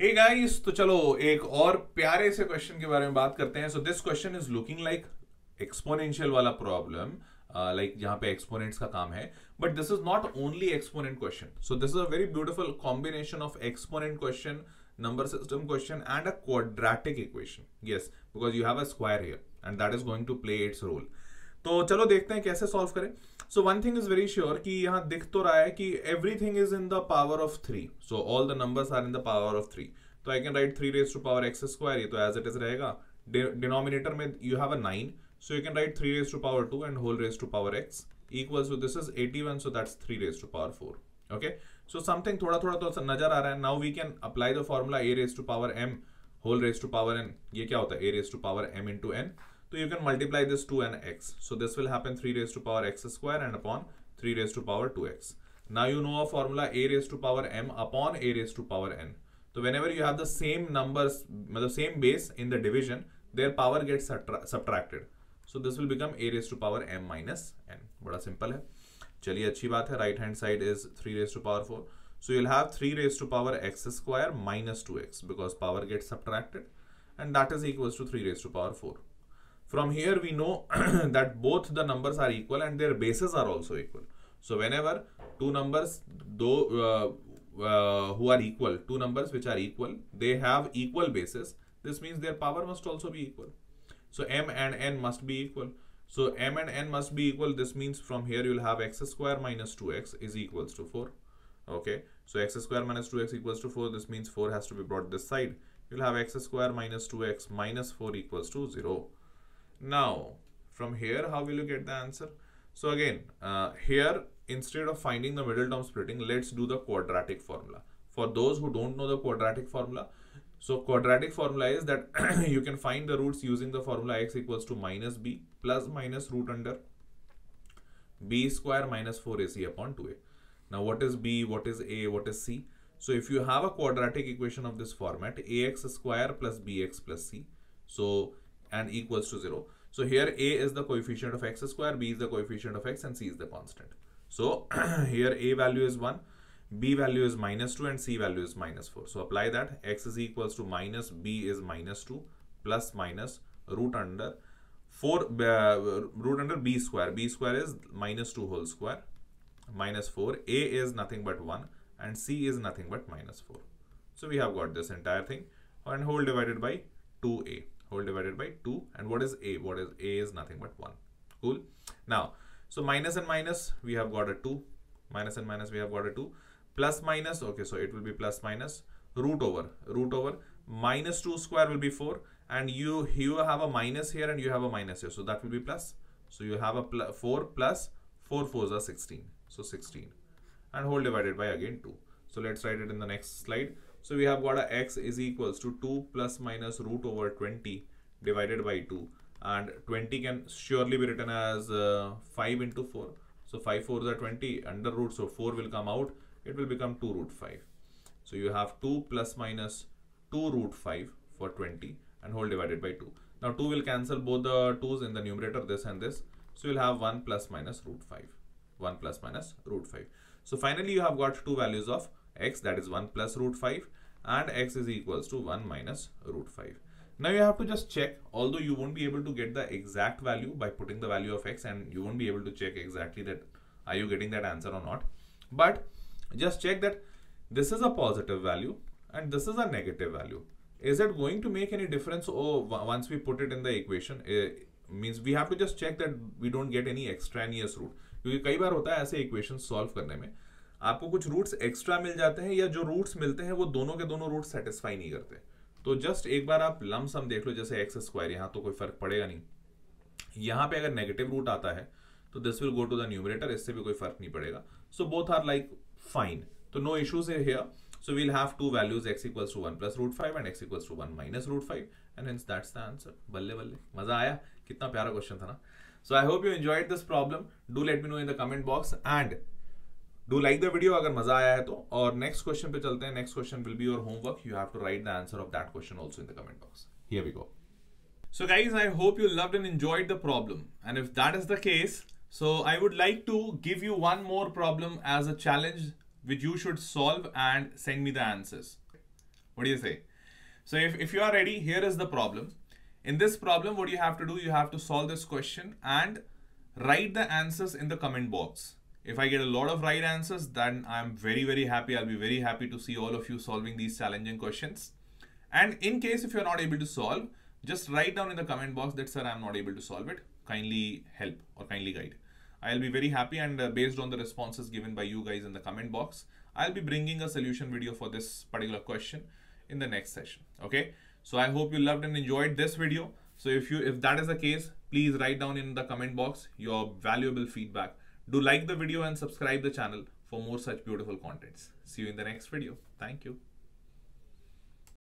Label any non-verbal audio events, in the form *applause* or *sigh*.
Hey guys तो चलो एक और प्यारे से क्वेश्चन के बारे में बात करते हैं। So this question is looking like exponential वाला प्रॉब्लम लाइक जहाँ पे एक्सपोनेंट्स का काम है। But this is not only exponent question so this is a very beautiful combination of exponent question number system question, and a quadratic equation. Yes, because you have a square here, and that is going to play its role. तो चलो देखते हैं कैसे solve करें। So one thing is very sure कि यहाँ दिख तो रहा है कि everything is in the power of three so all the numbers are in the power of three तो I can write three raise to power x square ये तो एज इट इज़ रहेगा। डिनोमिनेटर में you have a so you can write three raise to power two and whole raise to power x equals to, this is 81 so that's 3 raised to power 4 okay? So, something thoda thoda तो नज़र आ रहा है। Now we can apply the formula a raised to power m, whole raised to power n. ये क्या होता है? a raised to power m into n. so you can multiply this 2 and x so this will happen 3 raised to power x square and upon 3 raised to power 2x now you know a formula a raised to power m upon a raised to power n so whenever you have the same numbers the same base in the division their power gets subtracted so this will become a raised to power m minus n बड़ा simple है चलिए अच्छी बात है right hand side is three raise to power four so you'll have three raise to power x square minus two x because power gate subtracted and that is equals to 3 raised to power 4. From here we know *clears throat* that both the numbers are equal and their bases are also equal. So whenever two numbers though uh, uh, who are equal, two numbers which are equal, they have equal bases. This means their power must also be equal. So m and n must be equal. So m and n must be equal. This means from here you'll have x square minus 2x is equals to 4. Okay. So x square minus 2x equals to 4. This means 4 has to be brought this side. You'll have x square minus 2x minus 4 equals to 0. Now, from here, how will you get the answer? So again, uh, here, instead of finding the middle term splitting, let's do the quadratic formula. For those who don't know the quadratic formula, so quadratic formula is that *clears throat* you can find the roots using the formula x equals to minus b plus minus root under b square minus 4ac upon 2a. Now what is b, what is a, what is c? So if you have a quadratic equation of this format, ax square plus bx plus c, so and equals to 0. So here a is the coefficient of x square, b is the coefficient of x and c is the constant. So *clears throat* here a value is 1, b value is minus 2 and c value is minus 4. So apply that x is equals to minus b is minus 2 plus minus root under 4 uh, root under b square. b square is minus 2 whole square minus 4. a is nothing but 1 and c is nothing but minus 4. So we have got this entire thing and whole divided by 2a whole divided by 2 and what is a? What is a is nothing but 1 cool? Now so minus and minus we have got a 2 minus and minus we have got a 2 plus minus okay so it will be plus minus root over. Root over minus 2 square will be 4 and you you have a minus here and you have a minus here. So that will be plus. So you have a pl 4 plus 4 4s are 16 so 16 and whole divided by again 2 so let's write it in the next slide so we have got a x is equals to 2 plus minus root over 20 divided by 2 and 20 can surely be written as uh, 5 into 4 so 5 4s are 20 under root. So 4 will come out. It will become 2 root 5 so you have 2 plus minus 2 root 5 for 20 and whole divided by 2 now 2 will cancel both the 2's in the numerator this and this. So you'll have 1 plus minus root 5 1 plus minus root 5 so finally you have got two values of x that is 1 plus root 5 and x is equals to 1 minus root 5. Now you have to just check although you won't be able to get the exact value by putting the value of x and you won't be able to check exactly that are you getting that answer or not but just check that this is a positive value and this is a negative value. Is it going to make any difference oh once we put it in the equation it means we have to just check that we don't get any extraneous root क्योंकि कई बार होता है ऐसे equation solve करने में आपको कुछ roots extra मिल जाते हैं या जो रूट्स मिलते हैं, वो दोनों के दोनों रूट सेटिस्फाई नहीं करते। तो जस्ट एक बार आप लम सम देख लो, जैसे एक्स स्क्वायर यहाँ तो कोई फ़र्क पड़ेगा नहीं। यहाँ पे अगर नेगेटिव रूट आता है तो this will go to the numerator इससे भी कोई फ़र्क नहीं पड़ेगा। So both are like fine तो नो इश्यूज़ है here we'll have two values, x equals to 1 plus root 5 and x equals to 1 minus root 5 and hence that's the answer. बल्ले बल्ले। मज़ा आया। कितना प्यारा क्वेश्चन था ना। So I hope you enjoyed this problem do let me know in the comment box and do like the video अगर मजा आया है तो और नेक्स्ट क्वेश्चन पे चलते हैं next question will be your homework you have to write the answer of that question also in the comment box here we go So guys, I hope you loved and enjoyed the problem. And if that is the case, so I would like to give you one more problem as a challenge which you should solve and send me the answers. What do you say? So if, if you are ready, here is the problem. In this problem, what you have to do, you have to solve this question and write the answers in the comment box. If I get a lot of right answers, then I'm very, very happy. I'll be very happy to see all of you solving these challenging questions. And in case if you're not able to solve, just write down in the comment box that, sir, I'm not able to solve it. Kindly help or kindly guide. I'll be very happy and uh, based on the responses given by you guys in the comment box, I'll be bringing a solution video for this particular question in the next session. Okay. So I hope you loved and enjoyed this video. So if you if that is the case, please write down in the comment box your valuable feedback. Do like the video and subscribe the channel for more such beautiful contents. See you in the next video. Thank you.